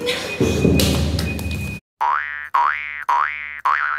Oi, oi, oi, oi, oi.